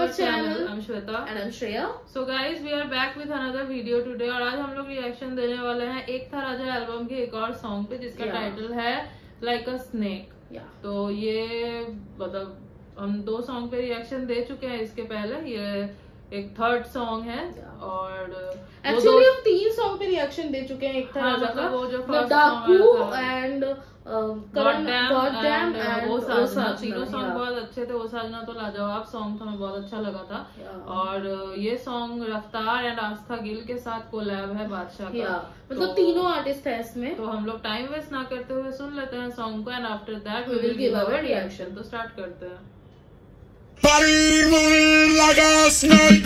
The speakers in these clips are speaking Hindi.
our channel. I'm Shweta. And I'm Shreya. So guys, we are back with another video today और आज हम लोग रिएक्शन देने वाले हैं एक था राजा एल्बम के एक और सॉन्ग पे जिसका Yeah. टाइटल है लाइक अ स्नेक. तो ये मतलब हम दो सॉन्ग पे रिएक्शन दे चुके हैं इसके पहले ये एक थर्ड सॉन्ग है और एक्चुअली हम तीन सॉन्ग पे रिएक्शन दे चुके हैं एक था हाँ, मतलब वो जो डाकू song आया था। एंड गॉड डैम एंड वो साजना। साजना तीनों सॉन्ग बहुत अच्छे थे। वो साजना तो लाजवाब सॉन्ग था हमें बहुत अच्छा लगा था। और uh, ये सॉन्ग रफ्तार एंड आस्था गिल के साथ कोलैब है बादशाह का। मतलब तो- तीनों आर्टिस्ट है इसमें। तो हम लोग टाइम वेस्ट ना करते हुए सुन लेते हैं सॉन्ग को and after that we will give our reaction तो स्टार्ट करते हैं। Like a snake.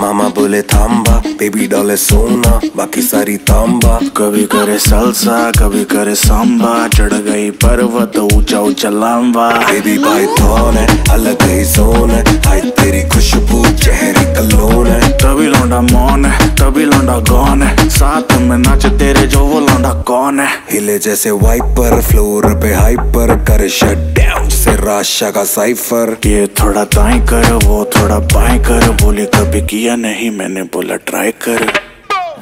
Mama बोले थांबा बेबी डॉले सोना बाकी सारी तांबा कभी करे सलसा कभी करे सांबा चढ़ गई पर्वत ऊँचा ऊँचा लांबा बेबी पाइथन है अलग ही जोन है हाय तेरी खुशबू लौंडा मौन है तभी लौंडा गौन है। साथ में नाच तेरे जो वो लौंडा कौन है। हिले जैसे वाइपर फ्लोर पे हाइपर कर शट डाउन से राशा का साइफर ये थोड़ा दाएँ कर वो थोड़ा बाएँ कर। बोली कभी किया नहीं मैंने बोला ट्राई कर।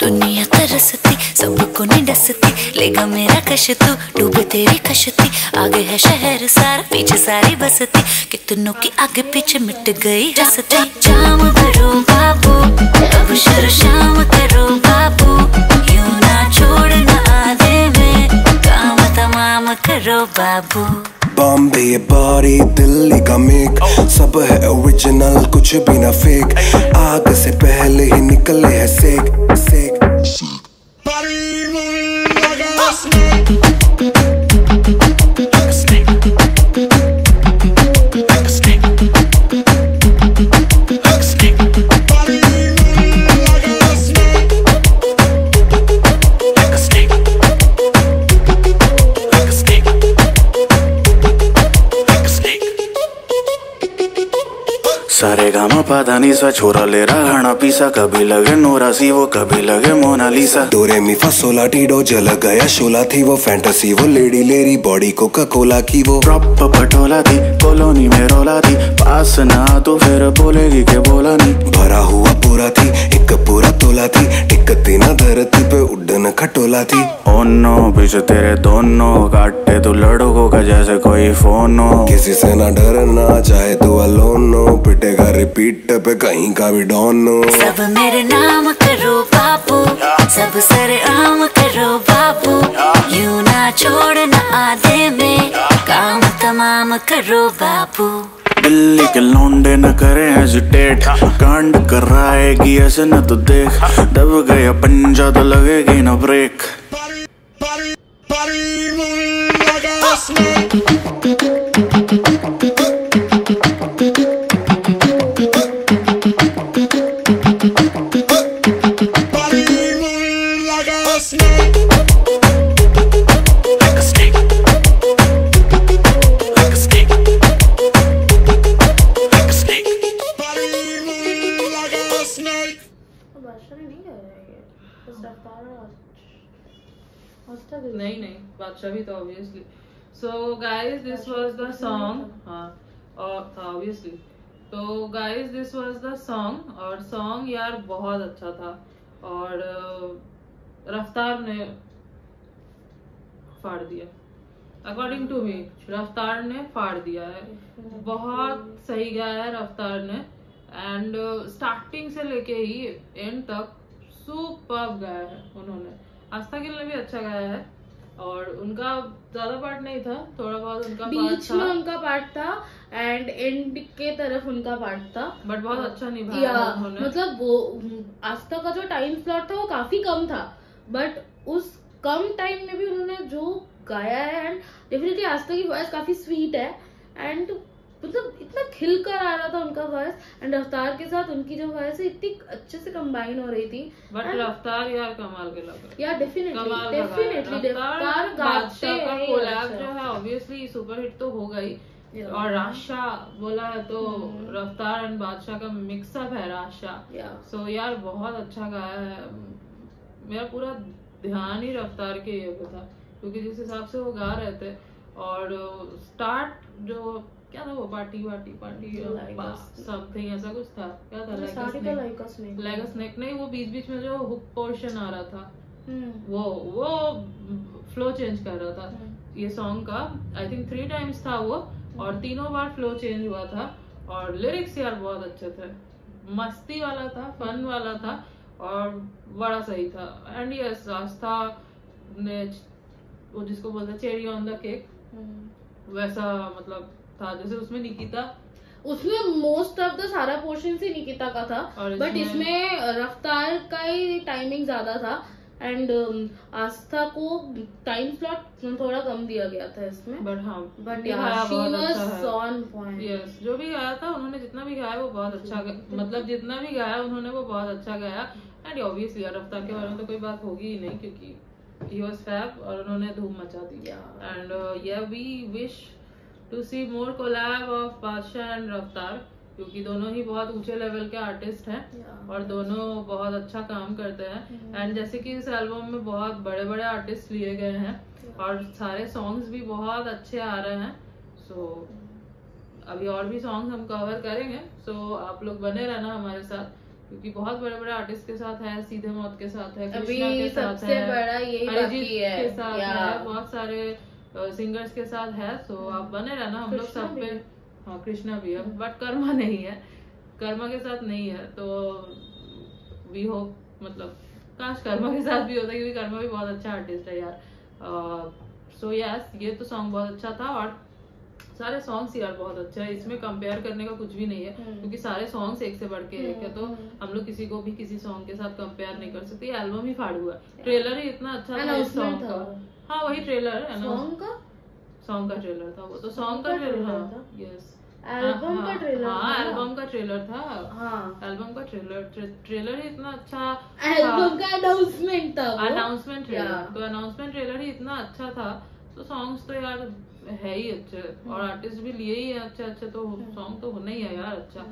दुनिया तरसती सबको नहीं डसती लेगा मेरा कश तू डूबे तेरी कशती आगे है शहर सारा पीछे सारी बसती कितनों की आगे पीछे मिट गई हंसती। जाम अब शर शाम ना काम तमाम करो बाबू बॉम्बे बारी, दिल्ली का मेक सब है ओरिजिनल कुछ भी ना फेक आग से पहले ही निकले है सेक सेक। गामा सा छोरा ले रहा खाना पीसा। कभी लगे नोरा सी वो कभी लगे मोनालिसा। डोरे मी फसोला टीडो जल गया शोला थी वो फैंटेसी वो लेडी लेरी बॉडी कोका कोला की वो। प्रॉप पटोला थी कॉलोनी में रोला थी। पास ना तो फिर बोलेगी के बोला नहीं। भरा हुआ पूरा थी एक पूरा तोला थी। टिकती ना धरती पे उड़न खटोला थी। ओ नो पीछे तेरे दोनों काटे तू लड़कों का जैसे कोई फ़ोन। हो किसी से ना डरना चाहे तू अलोन पिटेगा रिपीट पे कहीं का भी डॉन। हो सब मेरे नाम करो बाबू सब सर आम करो बाबू यूँ ना छोड़ना आधे में काम तमाम करो बाबू दिल्ली के लौंडे न करे हेजिटेट कांड कराएगी ऐसे न तो देख दब गया पंजा तो लगेगी ना ब्रेक नहीं नहीं बादशाह भी तो obviously so guys this was the song हाँ और था ऑब्वियसली तो guys this was the song और सॉन्ग यार बहुत अच्छा था. और रफ्तार ने फाड़ दिया. अकॉर्डिंग टू मी रफ्तार ने फाड़ दिया है. बहुत सही गाया है रफ्तार ने. एंड स्टार्टिंग से लेके ही एंड तक सुपर गाया है उन्होंने। आस्था गिल ने भी अच्छा गाया है। और उनका ज़्यादा पार्ट नहीं था थोड़ा बहुत उनका पार्ट बीच में उनका पार्ट था एंड एंड के तरफ़ उनका पार्ट था। बट बहुत अच्छा निभाया उन्होंने। मतलब वो आस्था का जो टाइम स्लॉट था वो काफ़ी कम था। बट उस कम टाइम में भी उन्होंने जो गाया है एंड डेफिनेटली आस्था की वॉइस काफ़ी स्वीट है। एंड मतलब इतना खिल कर आ रहा था उनका वॉइस एंड रफ्तार के साथ उनकी जो वॉइस है इतनी अच्छे से कंबाइन हो रही थी बट रफ्तार यार कमाल के लगा या डेफिनेटली। डेफिनेटली रफ्तार बादशाह का कोलैब अच्छा। जो है ऑब्वियसली सुपर हिट तो होगा ही Yeah. और राशा बोला है तो हम्म। रफ्तार एंड बादशाह का मिक्सअप है राशा Yeah. सो यार बहुत अच्छा गाया है मेरा पूरा ध्यान ही रफ्तार के ये था क्योंकि जिस हिसाब से वो गा रहे थे और स्टार्ट जो क्या था वो पार्टी वार्टी पार्टी समथिंग ऐसा कुछ था। क्या था? लाइक अ स्नेक नहीं वो बीच बीच में जो हुक पोर्शन आ रहा था। हम्म। वो वो फ्लो चेंज कर रहा था। ये सॉन्ग का आई थिंक थ्री टाइम्स था वो और तीनों बार फ्लो चेंज हुआ था। और लिरिक्स यार बहुत अच्छे थे। मस्ती वाला था फन वाला था और बड़ा सही था। एंड यस आस्था ने वो जिसको बोलते चेरी ऑन द केक हम्म। वैसा मतलब था जैसे उसमें निकिता। उसमें मोस्ट ऑफ़ द सारा पोर्शन से निकिता का था बट इसमें- रफ्तार का ही टाइमिंग ज़्यादा था एंड आस्था को टाइम स्लॉट थोड़ा कम दिया गया था इसमें। बट हाँ बट ऑन पॉइंट यस जो भी गाया था उन्होंने जितना भी गाया वो बहुत अच्छा मतलब जितना भी गाया उन्होंने वो बहुत अच्छा गाया। एंड ऑब्वियसली रफ्तार के बारे में तो कोई बात होगी ही नहीं क्योंकि ही वाज फैब और उन्होंने धूम मचा दी। And yeah we wish to see more collab of Badshah and Raftaar क्योंकि दोनों ही बहुत ऊँचे लेवल के आर्टिस्ट हैं Yeah. और दोनों बहुत अच्छा काम करते हैं एंड जैसे कि इस एल्बम में बहुत बड़े बड़े आर्टिस्ट लिए गए हैं yeah. और सारे सॉन्ग्स भी बहुत अच्छे आ रहे हैं सो so, अभी और भी सॉन्ग्स हम कवर करेंगे सो so, आप लोग बने रहना हमारे साथ क्योंकि बहुत बड़े बड़े आर्टिस्ट के साथ है सीधे मौत के साथ है अभी के साथ सबसे है बड़ा यही बाकी है के साथ Yeah. है बहुत सारे सिंगर्स के साथ है सो आप बने रहना हम लोग सब पे है। हाँ कृष्णा भी है बट कर्मा नहीं है। कर्मा के साथ नहीं है तो वी होप मतलब काश कर्मा के साथ भी होता क्योंकि कर्मा भी बहुत अच्छा आर्टिस्ट है यार। सो यस ये तो सॉन्ग बहुत अच्छा था और सारे सॉन्ग्स यार बहुत अच्छा है। इसमें कंपेयर करने का कुछ भी नहीं है हम्म। क्योंकि सारे सॉन्ग्स एक से बढ़ के एक है तो हम लोग किसी को भी किसी सॉन्ग के साथ कंपेयर नहीं कर सकते। एल्बम ही फाड़ हुआ है। ट्रेलर ही इतना अच्छा था इस सॉन्ग का। हाँ वही ट्रेलर है ना। सॉन्ग का? सॉन्ग का ट्रेलर था वो तो सॉन्ग का ट्रेलर हाँ था? यस एल्बम का ट्रेलर हाँ एल्बम का ट्रेलर था। हाँ। एल्बम का ट्रेलर ट्रेलर ही इतना अच्छा एल्बम का अनाउंसमेंट था अनाउंसमेंट ट्रेलर तो अनाउंसमेंट ट्रेलर ही इतना अच्छा था। तो सॉन्ग्स तो यार है ही अच्छे और आर्टिस्ट भी लिए ही हैं अच्छे अच्छे तो सॉन्ग तो होना ही है यार अच्छा।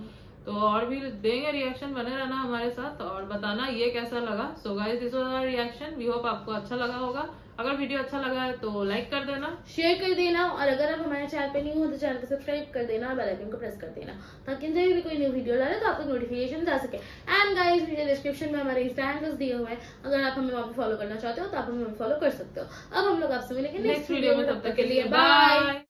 तो और भी देंगे रिएक्शन बने रहना हमारे साथ और बताना ये कैसा लगा। So guys this was our reaction we hope आपको अच्छा लगा होगा। अगर वीडियो अच्छा लगा है तो लाइक कर देना। शेयर कर देना और अगर आप हमारे चैनल पे न्यू हो तो चैनल को सब्सक्राइब कर देना और बेल आइकन को प्रेस कर देना ताकि जब भी कोई न्यू वीडियो डाले तो आपको नोटिफिकेशन जा सके। एंड गाइस वीडियो डिस्क्रिप्शन में हमारे इंस्टाग्राम पेज दिए हुए हैं। अगर आप हमें वहाँ पे फॉलो करना चाहते हो तो आप हमें फॉलो कर सकते हो। अब हम लोग आपसे मिलेंगे नेक्स्ट वीडियो में तब तक के लिए बाय